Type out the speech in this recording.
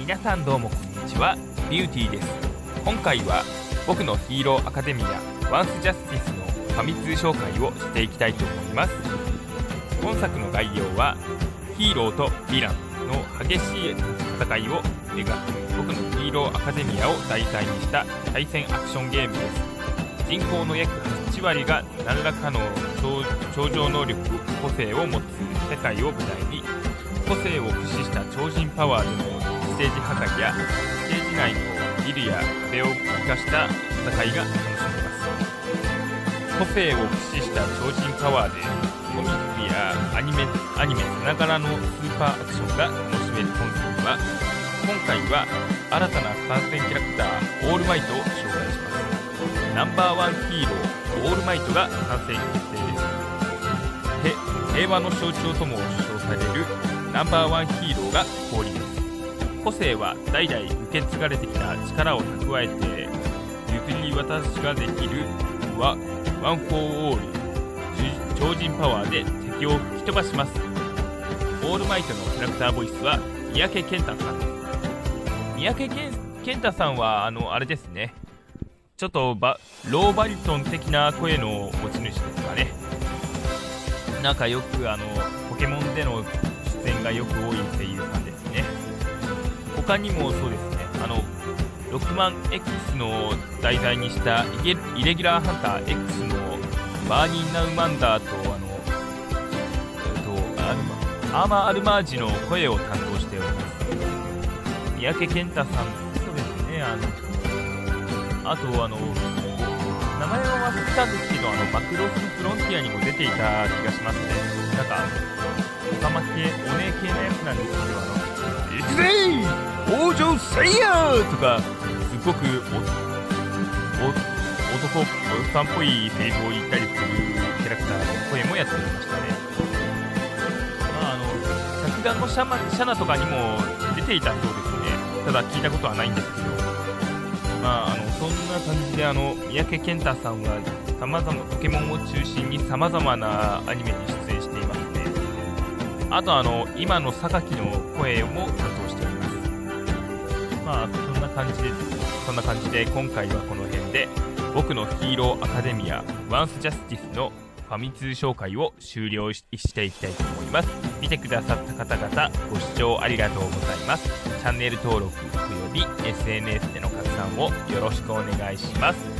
皆さんどうもこんにちは。ビューティーです。今回は僕のヒーローアカデミアワンスジャスティスのファミ通紹介をしていきたいと思います。本作の概要はヒーローとヴィランの激しい戦いを描く僕のヒーローアカデミアを題材にした対戦アクションゲームです。人口の約8割が何らかの超常能力個性を持つ世界を舞台に個性を駆使した超人パワーでのテージ破壊やステージ内のビルや壁を生かした戦いが楽しめます。個性を駆使した超人パワーでコミックやアニメアニメさながらのスーパーアクションが楽しめる本作は今回は新たな参戦キャラクターオールマイトを紹介します。ナンバーワンヒーローオールマイトが参戦決定です。平和の象徴とも称されるナンバーワンヒーローが降臨です個性は代々受け継がれてきた力を蓄えて譲り渡しができるはワン・フォー・オール。超人パワーで敵を吹き飛ばします。オールマイトのキャラクターボイスは三宅健太さん。三宅健太さんはあのあれですね。ちょっとバローバリトン的な声の持ち主ですかね。なんかよくあのポケモンでの出演がよく多い声優さんですね他にもそうですね。あの6万 X の題材にしたイレギュラーハンター X のバーニー・ナウマンダーとあの、えっと、アルマアーマー・アルマージの声を担当しております。三宅健太さんそうですね。あのあとあの名前は忘れたんですけどあのマクロスフロンティアにも出ていた気がしますね。なんかオカマ系お姉系のやつなんですけどあの「いくぜ王女せいや!」とかすごく男おっさんっぽいセリフを言ったりするキャラクターの声もやっておりましたね。まああの着弾のシャマシャナとかにも出ていたそうですね。ただ聞いたことはないんですけど。まああのそんな感じであの三宅健太さんは様々ポケモンを中心に様々なアニメに出演していますね。あとあの今の榊の声も担まあそんな感じですそんな感じで今回はこの辺で僕のヒーローアカデミアワンスジャスティスのファミ通紹介を終了していきたいと思います。見てくださった方々ご視聴ありがとうございます。チャンネル登録および SNS での拡散をよろしくお願いします。